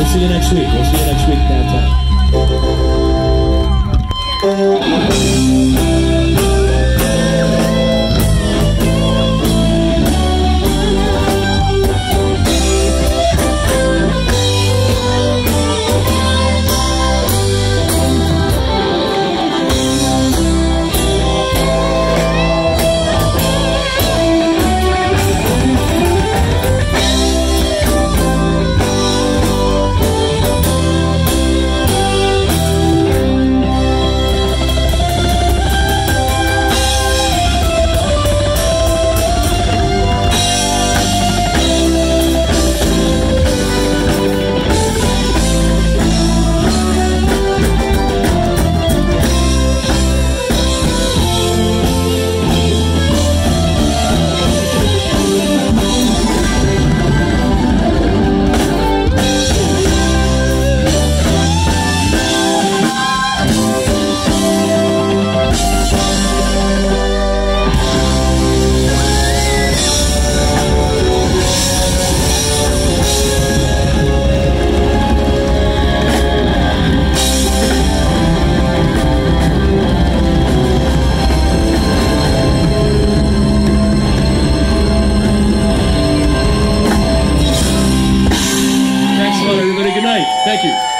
We'll see you next week. We'll see you next week downtown. Thanks a. Good night. Thank you.